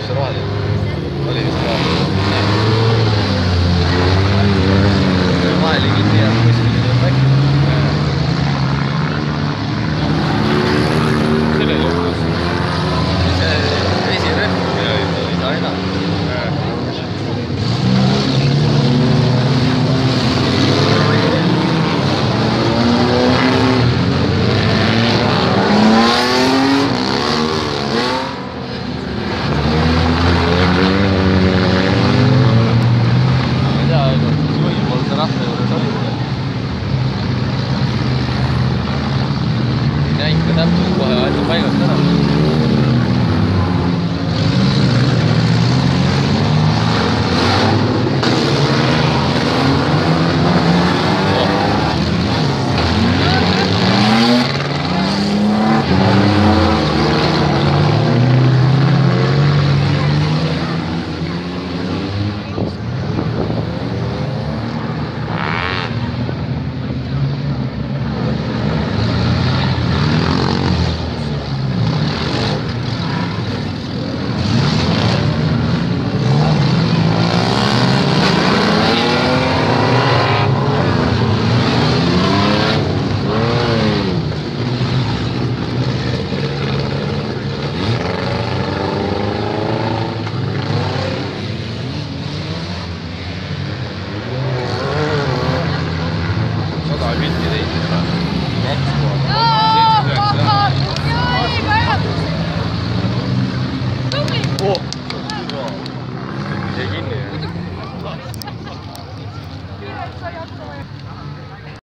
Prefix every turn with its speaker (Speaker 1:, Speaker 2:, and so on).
Speaker 1: والسلام عليكم 给他我还准备个这了。